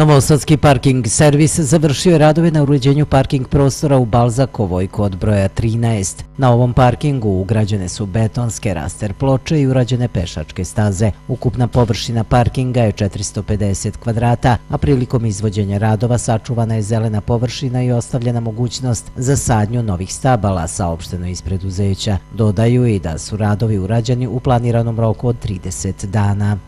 Novosadski parking servis završio je radove na uređenju parking prostora u Balzakovoj kod broja 13. Na ovom parkingu ugrađene su betonske raster ploče i urađene pešačke staze. Ukupna površina parkinga je 450 kvadrata, a prilikom izvođenja radova sačuvana je zelena površina i ostavljena mogućnost za sadnju novih stabala saopšteno iz preduzeća. Dodaju i da su radovi urađeni u planiranom roku od 30 dana.